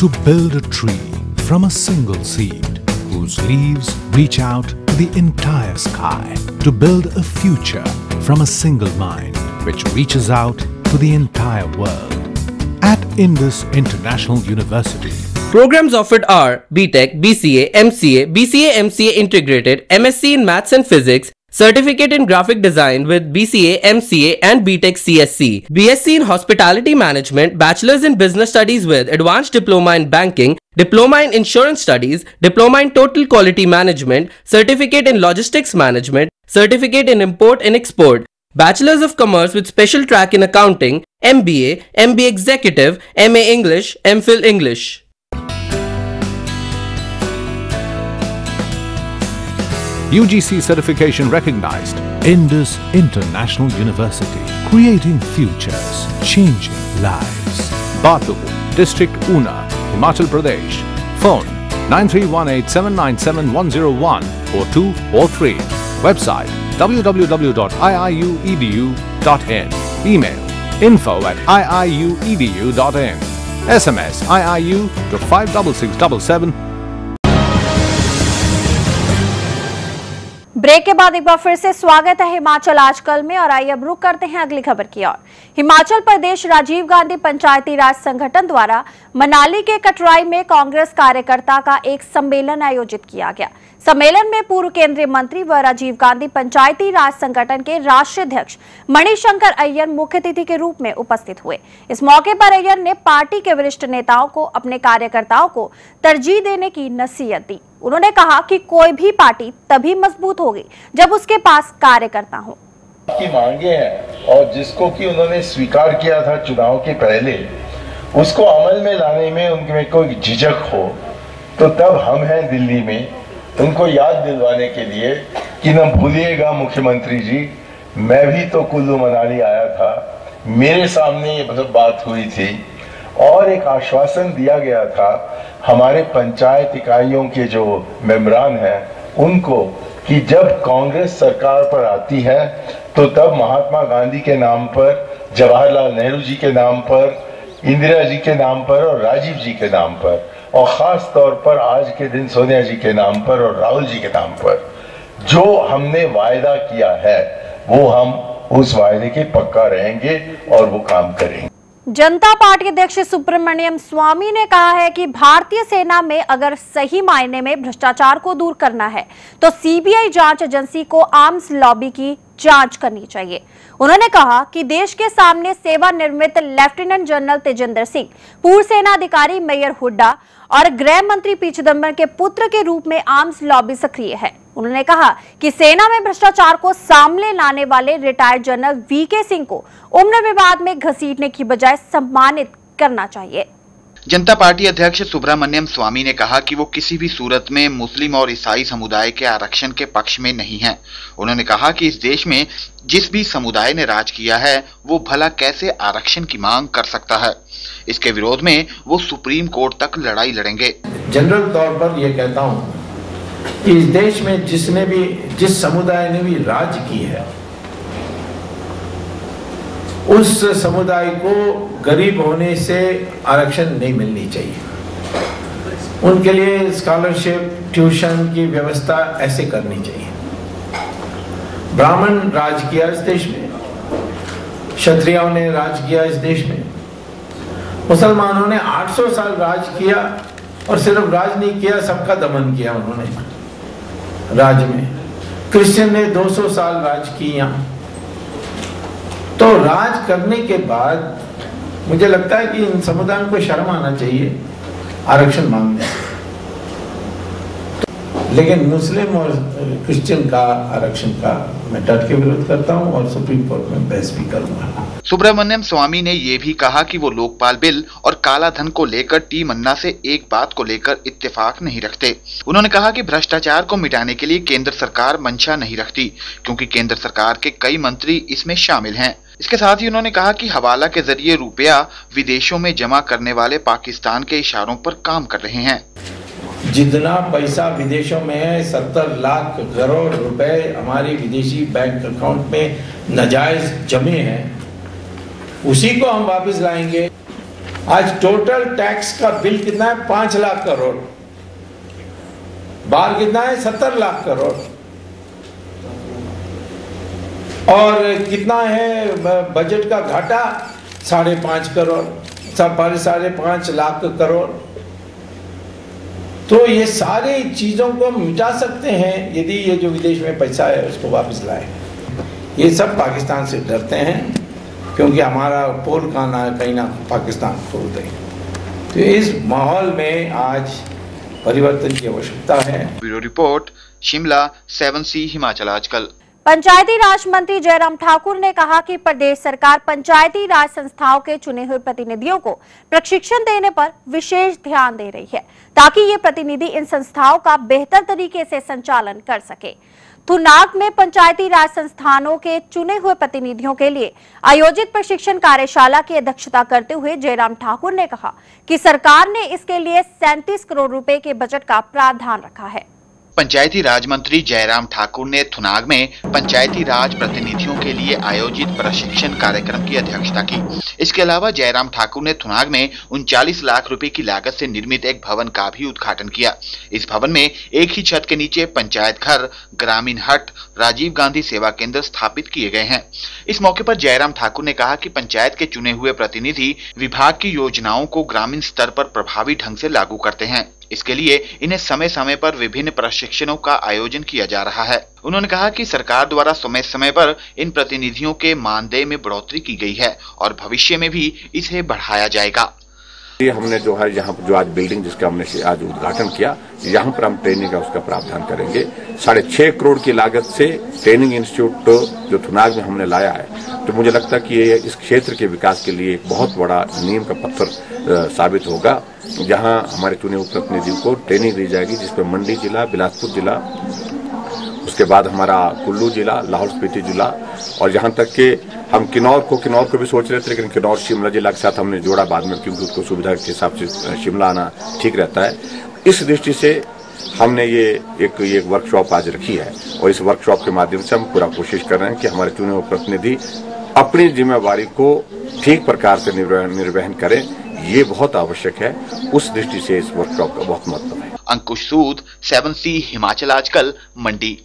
to build a tree from a single seed whose leaves reach out to the entire sky, to build a future from a single mind which reaches out to the entire world. At Indus International University, Programs offered are BTech, BCA, MCA, BCA MCA Integrated, MSc in Maths and Physics, Certificate in Graphic Design with BCA, MCA and BTech CSC, BSc in Hospitality Management, Bachelor's in Business Studies with Advanced Diploma in Banking, Diploma in Insurance Studies, Diploma in Total Quality Management, Certificate in Logistics Management, Certificate in Import and Export, Bachelor's of Commerce with Special Track in Accounting, MBA, MBA Executive, MA English, MPhil English. UGC certification recognized. Indus International University, creating futures, changing lives. Batu, District Una, Himachal Pradesh. Phone 9318797101 or 2 or 3. Website www.iiuedu.in. Email info at iiuedu.in. SMS IIU to 56677 break के बाद एक बार फिर से स्वागत है हिमाचल आजकल में और आइए अब रुक करते हैं अगली खबर की ओर। हिमाचल प्रदेश राजीव गांधी पंचायती राज संगठन द्वारा मनाली के कटराई में कांग्रेस कार्यकर्ता का एक सम्मेलन आयोजित किया गया। सम्मेलन में पूर्व केंद्रीय मंत्री व राजीव गांधी पंचायती राज संगठन के राष्ट्रीय अध्यक्ष मणिशंकर अय्यर मुख्य अतिथि के रूप में उपस्थित हुए। इस मौके पर अय्यर ने पार्टी के वरिष्ठ नेताओं को, अपने कार्यकर्ताओं को तरजीह देने की नसीहत दी। उन्होंने कहा कि कोई भी पार्टी तभी मज़बूत होगी जब उसके पास कार्यकर्ता हो। की मांगे हैं और जिसको कि उन्होंने स्वीकार किया था चुनाव के पहले, उसको अमल में लाने में उनके कोई झिझक हो तो तब हम हैं दिल्ली में। उनको याद दिलवाने के लिए कि न भूलिएगा मुख्यमंत्री जी, मैं भी तो कुल्लू मनाली आया था। मेरे सामने ये मतलब बात हुई थी और एक आश्वासन दिया गया था, हमारे पंचायत इकाइयों के जो मेम्बरान हैं, उनको कि जब कांग्रेस सरकार पर आती है तो तब महात्मा गांधी के नाम पर, जवाहरलाल नेहरू जी के नाम पर, इंदिरा जी के नाम पर और राजीव जी के नाम पर, और ख़ास तौर पर आज के दिन सोनिया जी के नाम पर और राहुल जी के नाम पर, जो हमने वायदा किया है, वो हम उस वायदे के पक्का रहेंगे और वो काम करेंगे। जनता पार्टी अध्यक्ष सुब्रमण्यम स्वामी ने कहा है कि भारतीय सेना में अगर सही मायने में भ्रष्टाचार को दूर करना है तो सीबीआई जाँच एजेंसी को आर्म्स लॉबी की जाँच करनी चाहिए। उन्होंने कहा कि देश के सामने सेवा निर्मित लेफ्टिनेंट जनरल तेजेंद्र सिंह, पूर्व सेना अधिकारी मेयर हुड्डा और गृह मंत्री पी चिदम्बरम के पुत्र के रूप में आर्म्स लॉबी सक्रिय है। उन्होंने कहा कि सेना में भ्रष्टाचार को सामने लाने वाले रिटायर्ड जनरल वी के सिंह को उम्र विवाद में घसीटने की बजाय सम्मानित करना चाहिए। जनता पार्टी अध्यक्ष सुब्रमण्यम स्वामी ने कहा कि वो किसी भी सूरत में मुस्लिम और ईसाई समुदाय के आरक्षण के पक्ष में नहीं है। उन्होंने कहा कि इस देश में जिस भी समुदाय ने राज किया है वो भला कैसे आरक्षण की मांग कर सकता है? इसके विरोध में वो सुप्रीम कोर्ट तक लड़ाई लड़ेंगे। जनरल तौर पर यह कहता हूँ इस देश में जिसने भी, जिस समुदाय ने भी राज की है, उस समुदाय को गरीब होने से आरक्षण नहीं मिलनी चाहिए। उनके लिए स्कॉलरशिप ट्यूशन की व्यवस्था ऐसे करनी चाहिए। ब्राह्मण राज किया इस देश में, क्षत्रियों ने राज किया इस देश में, मुसलमानों ने 800 साल राज किया और सिर्फ़ राज नहीं किया, सबका दमन किया उन्होंने। राज में। क्रिश्चियन ने 200 साल राज किया। तो राज करने के बाद मुझे लगता है कि इन समुदायों को शर्म आना चाहिए, आरक्षण मांगने। लेकिन मुस्लिम और क्रिश्चियन का आरक्षण का मैं डट के विरोध करता हूँ और सुप्रीम कोर्ट में बहस भी करूँगा। सुब्रमण्यम स्वामी ने ये भी कहा कि वो लोकपाल बिल और काला धन को लेकर टी मन्ना से एक बात को लेकर इत्तेफाक नहीं रखते। उन्होंने कहा कि भ्रष्टाचार को मिटाने के लिए केंद्र सरकार मंशा नहीं रखती, क्योंकि केंद्र सरकार के कई मंत्री इसमें शामिल हैं। इसके साथ ही उन्होंने कहा कि हवाला के ज़रिए रुपया विदेशों में जमा करने वाले पाकिस्तान के इशारों पर काम कर रहे हैं। जितना पैसा विदेशों में है, सत्तर लाख करोड़ रुपए हमारे विदेशी बैंक अकाउंट में नजायज जमे हैं उसी को हम वापस लाएँगे। आज टोटल टैक्स का बिल कितना है? पाँच लाख करोड़। बाहर कितना है? सत्तर लाख करोड़। और कितना है? बजट का घाटा? साढ़े पाँच करोड़। साढ़े साढ़े पाँच लाख करोड़। तो ये सारे चीज़ों को मिटा सकते हैं, यदि ये जो विदेश में पैसा है, उसको वापस लाए। ये सब पाकिस्तान से डरते हैं। क्योंकि हमारा पोल का ना कहीं ना पाकिस्तान खोलते हैं। तो इस माहौल में आज परिवर्तन की आवश्यकता है। Bureau report, Shimla, seven C, Himachal Aajkal. Panchayati Raj मंत्री जयराम ठाकुर ने कहा कि प्रदेश सरकार पंचायती राज संस्थाओं के चुने हुए प्रतिनिधियों को प्रशिक्षण देने पर विशेष ध्यान दे रही है, ताकि ये प्रतिनिधि इन संस्थाओं का बेहतर तरीके से संचालन कर सके। थुनाग में पंचायती राज संस्थानों के चुने हुए प्रतिनिधियों के लिए आयोजित प्रशिक्षण कार्यशाला की अध्यक्षता करते हुए जयराम ठाकुर ने कहा कि सरकार ने इसके लिए सैंतीस करोड़ रुपए के बजट का प्रावधान रखा है। पंचायती राज मंत्री जयराम ठाकुर ने थुनाग में पंचायती राज प्रतिनिधियों के लिए आयोजित प्रशिक्षण कार्यक्रम की अध्यक्षता की। इसके अलावा जयराम ठाकुर ने थुनाग में उनचालीस लाख रुपए की लागत से निर्मित एक भवन का भी उद्घाटन किया। इस भवन में एक ही छत के नीचे पंचायत घर, ग्रामीण हट, राजीव गांधी सेवा केंद्र स्थापित किए गए हैं। इस मौके पर जयराम ठाकुर ने कहा कि पंचायत के चुने हुए प्रतिनिधि विभाग की योजनाओं को ग्रामीण स्तर पर प्रभावी ढंग से लागू करते हैं। इसके लिए इन्हें समय समय पर विभिन्न प्रशिक्षणों का आयोजन किया जा रहा है। उन्होंने कहा कि सरकार द्वारा समय समय पर इन प्रतिनिधियों के मानदेय में बढ़ोतरी की गई है और भविष्य में भी इसे बढ़ाया जाएगा। ये हमने जो है यहाँ पर जो आज बिल्डिंग जिसका हमने आज उद्घाटन किया, यहाँ पर हम ट्रेनिंग का उसका प्रावधान करेंगे। साढ़े छह करोड़ की लागत से ट्रेनिंग इंस्टीट्यूट जो थुनाग में हमने लाया है तो मुझे लगता है कि ये इस क्षेत्र के विकास के लिए एक बहुत बड़ा नीम का पत्थर साबित होगा। जहाँ हमारे चुने हुए प्रतिनिधियों को ट्रेनिंग दी जाएगी, जिसमें मंडी जिला, बिलासपुर जिला उसके बाद हमारा कुल्लू जिला, लाहौल स्पीति जिला, और यहाँ तक कि हम किन्नौर को किन्नौर को भी सोच रहे थे, लेकिन किन्नौर शिमला जिला के साथ हमने जोड़ा बाद में, क्योंकि उसको सुविधा के हिसाब से शिमला आना ठीक रहता है। इस दृष्टि से हमने ये एक, ये वर्कशॉप आज रखी है, और इस वर्कशॉप के माध्यम से हम पूरा कोशिश कर रहे हैं कि हमारे चुने हुए प्रतिनिधि अपनी जिम्मेवारी को ठीक प्रकार से निर्वहन करें, ये बहुत आवश्यक है। उस दृष्टि से इस वर्कशॉप का बहुत महत्व है। अंकुश सूद सेवन सी हिमाचल, आजकल, मंडी।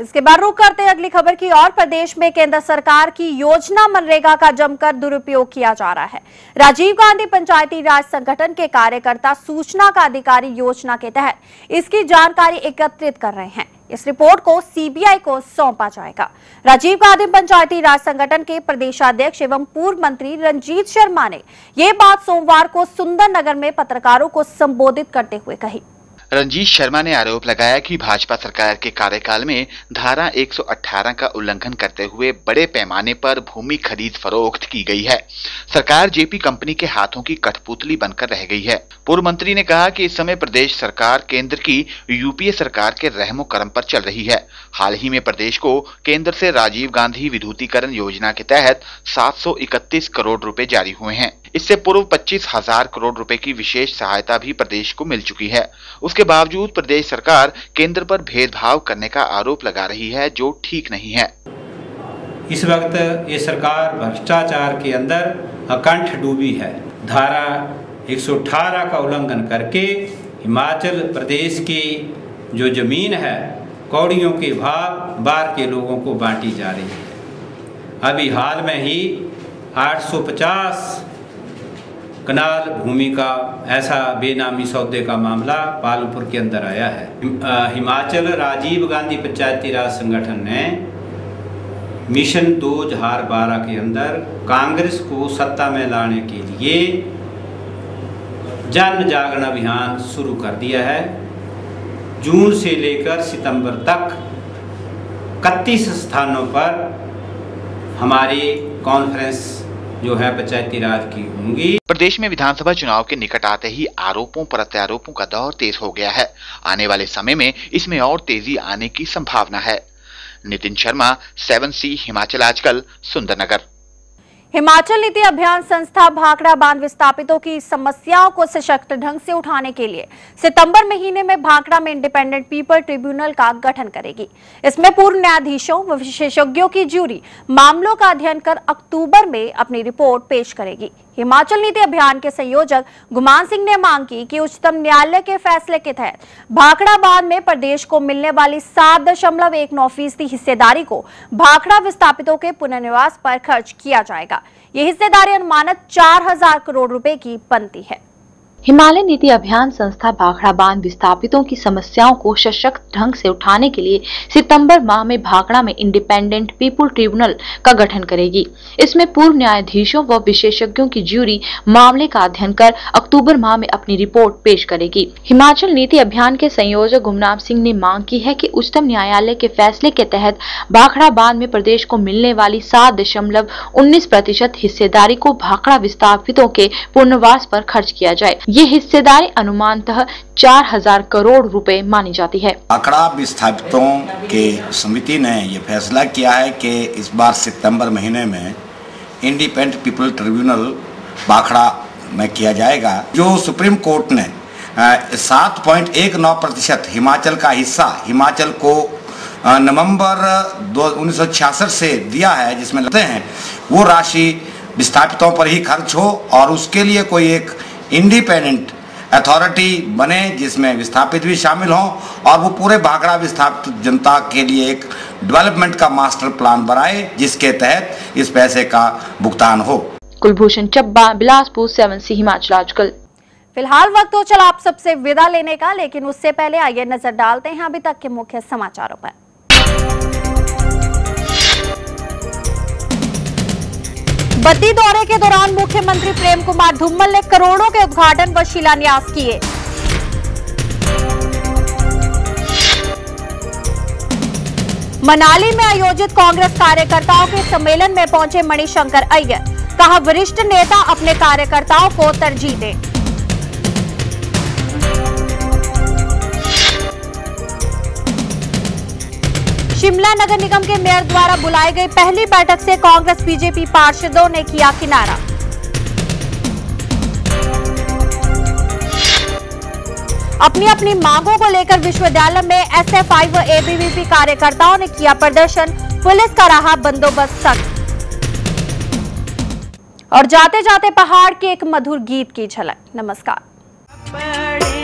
इसके बाद रुक करते अगली खबर की और प्रदेश में केंद्र सरकार की योजना मनरेगा का जमकर दुरुपयोग किया जा रहा है। राजीव गांधी पंचायती राज संगठन के कार्यकर्ता सूचना का अधिकारी योजना के तहत इसकी जानकारी एकत्रित कर रहे हैं। इस रिपोर्ट को सीबीआई को सौंपा जाएगा। राजीव गांधी पंचायती राज संगठन के प्रदेशाध्यक्ष एवं पूर्व मंत्री रंजीत शर्मा ने यह बात सोमवार को सुंदरनगर में पत्रकारों को संबोधित करते हुए कही। रंजीत शर्मा ने आरोप लगाया कि भाजपा सरकार के कार्यकाल में धारा 118 का उल्लंघन करते हुए बड़े पैमाने पर भूमि खरीद फरोख्त की गई है। सरकार जेपी कंपनी के हाथों की कठपुतली बनकर रह गई है। पूर्व मंत्री ने कहा कि इस समय प्रदेश सरकार केंद्र की यूपीए सरकार के रहमो करम पर चल रही है। हाल ही में प्रदेश को केंद्र से राजीव गांधी विद्युतीकरण योजना के तहत 731 करोड़ रुपए जारी हुए हैं। इससे पूर्व पच्चीस हज़ार करोड़ रुपए की विशेष सहायता भी प्रदेश को मिल चुकी है। उसके बावजूद प्रदेश सरकार केंद्र पर भेदभाव करने का आरोप लगा रही है, जो ठीक नहीं है। इस वक्त ये सरकार भ्रष्टाचार के अंदर अकंठ डूबी है। धारा 118 का उल्लंघन करके हिमाचल प्रदेश की जो ज़मीन है, कौड़ियों के भाव बाहर के लोगों को बांटी जा रही है। अभी हाल में ही 850 कनाल भूमि का ऐसा बेनामी सौदे का मामला पालमपुर के अंदर आया है। हिमाचल राजीव गांधी पंचायती राज संगठन ने मिशन 2012 के अंदर कांग्रेस को सत्ता में लाने के लिए जन जागरण अभियान शुरू कर दिया है। जून से लेकर सितंबर तक इकतीस स्थानों पर हमारी कॉन्फ्रेंस जो है पंचायती राज की होंगी। प्रदेश में विधानसभा चुनाव के निकट आते ही आरोपों, प्रत्यारोपों का दौर तेज हो गया है। आने वाले समय में इसमें और तेज़ी आने की संभावना है। Nitin Sharma seven C Himachal Aajkal, Sundernagar. Himachal नीति अभियान संस्था भाखड़ा बाँध विस्थापितों की समस्याओं को सशक्त ढंग से उठाने के लिए सितंबर महीने में भाखड़ा में इंडिपेंडेंट पीपल ट्रिब्यूनल का गठन करेगी। इसमें पूर्व न्यायाधीशों व विशेषज्ञों की ज्यूरी मामलों का अध्ययन कर अक्टूबर में अपनी रिपोर्ट पेश करेगी। हिमाचल नीति अभियान के संयोजक गुमान सिंह ने मांग की कि उच्चतम न्यायालय के फैसले के तहत भाखड़ा बाँध में प्रदेश को मिलने वाली सात दशमलव एक नौ फ़ीसदी हिस्सेदारी को भाखड़ा विस्थापितों के पुनर्निवास पर खर्च किया जाएगा। ये हिस्सेदारी अनुमानित चार हज़ार करोड़ रुपए की बनती है। हिमालय नीति अभियान संस्था भाखड़ा बाँध विस्थापितों की समस्याओं को सशक्त ढंग से उठाने के लिए सितंबर माह में भाखड़ा में इंडिपेंडेंट पीपुल ट्रिब्यूनल का गठन करेगी। इसमें पूर्व न्यायाधीशों व विशेषज्ञों की ज्यूरी मामले का अध्ययन कर अक्टूबर माह में अपनी रिपोर्ट पेश करेगी। हिमाचल नीति अभियान के संयोजक गुमनाम सिंह ने मांग की है की उच्चतम न्यायालय के फैसले के तहत भाखड़ा बाँध में प्रदेश को मिलने वाली सात दशमलव उन्नीस प्रतिशत हिस्सेदारी को भाखड़ा विस्थापितों के पुनर्वास पर खर्च किया जाए। ये हिस्सेदारी अनुमानतः चार हज़ार करोड़ रुपए मानी जाती है। आंकड़ा विस्थापितों के समिति ने ये फैसला किया है कि इस बार सितंबर महीने में इंडिपेंडेंट पीपल ट्रिब्यूनल बाखड़ा में किया जाएगा, जो सुप्रीम कोर्ट ने सात पॉइंट एक नौ प्रतिशत हिमाचल का हिस्सा, हिमाचल को नवंबर उन्नीस से दिया है, जिसमें लगते हैं वो राशि विस्थापितों पर ही खर्च हो और उसके लिए कोई एक इंडिपेंडेंट अथॉरिटी बने जिसमें विस्थापित भी शामिल हों और वो पूरे भागड़ा विस्थापित जनता के लिए एक डेवलपमेंट का मास्टर प्लान बनाए जिसके तहत इस पैसे का भुगतान हो। Kulbhushan Chabba Bilaspur seven C Himachal Aajkal. फ़िलहाल वक्त हो चला आप सबसे विदा लेने का लेकिन उससे पहले आइए नज़र डालते हैं अभी तक के मुख्य समाचारों पर। बद्दी दौरे के दौरान मुख्यमंत्री प्रेम कुमार धूमल ने करोड़ों के उद्घाटन व शिलान्यास किए। मनाली में आयोजित कांग्रेस कार्यकर्ताओं के सम्मेलन में पहुँचे मणिशंकर अय्यर। कहा, वरिष्ठ नेता अपने कार्यकर्ताओं को तरजीह दें। शिमला नगर निगम के मेयर द्वारा बुलाई गई पहली बैठक से कांग्रेस बीजेपी पार्षदों ने किया किनारा। अपनी अपनी मांगों को लेकर विश्वविद्यालय में एसएफआई व एबीवीपी कार्यकर्ताओं ने किया प्रदर्शन, पुलिस का रहा बंदोबस्त सख्त। और जाते जाते पहाड़ के एक मधुर गीत की झलक। नमस्कार।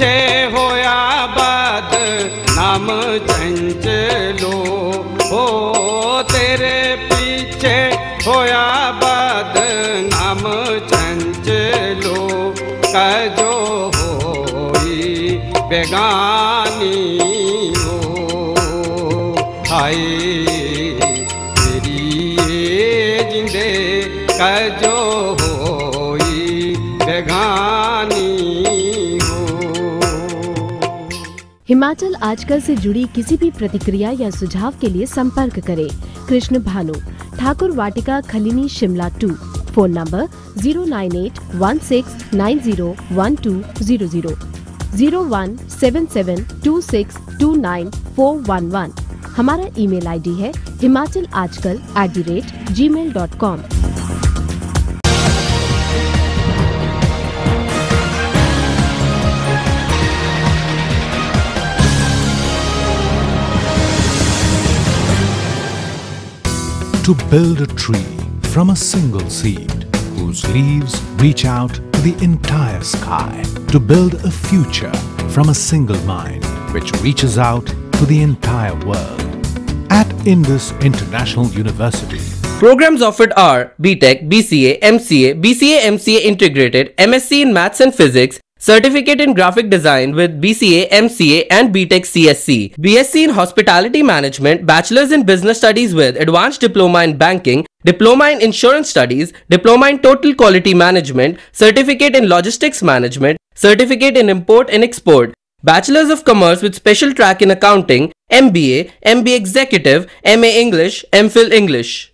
ਪਿਛੇ ਹੋਇਆ ਬਾਦ ਨਾਮ ਚੰਚਲੋ ਹੋ ਤੇਰੇ ਪਿਛੇ ਹੋਇਆ ਬਾਦ ਨਾਮ ਚੰਚਲੋ ਕਜੋ ਹੋਈ ਬੇਗਾਨੀ ਹੋ ਹਾਏ ਤੇਰੀ ਜਿੰਦੇ ਕਜ हिमाचल आजकल से जुड़ी किसी भी प्रतिक्रिया या सुझाव के लिए संपर्क करें। Krishna Bhanu, Thakur Vatika, Khalini Shimla two. Phone number zero nine eight one six nine zero one two zero zero. Zero one seven seven two six two nine four one one. हमारा email ID है Himachal Aajkal at the rate gmail dot com to build a tree from a single seed whose leaves reach out to the entire sky, to build a future from a single mind which reaches out to the entire world. At Indus International University, Programs offered are BTech, BCA, MCA, BCA MCA Integrated, MSc in Maths and Physics, Certificate in Graphic Design with BCA, MCA and BTech CSC. BSc in Hospitality Management, Bachelor's in Business Studies with Advanced Diploma in Banking, Diploma in Insurance Studies, Diploma in Total Quality Management, Certificate in Logistics Management, Certificate in Import and Export, Bachelor's of Commerce with Special Track in Accounting, MBA, MBA Executive, MA English, MPhil English.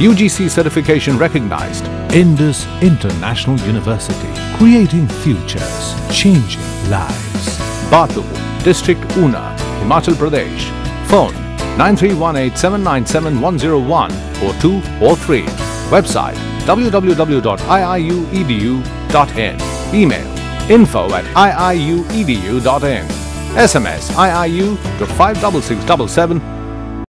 UGC certification recognized. Indus International University. Creating futures, changing lives. Batu, District Una, Himachal Pradesh. Phone 9318797101 or 2 or 3. Website www.iiuedu.in. Email info at iiuedu.in. SMS IIU to 56677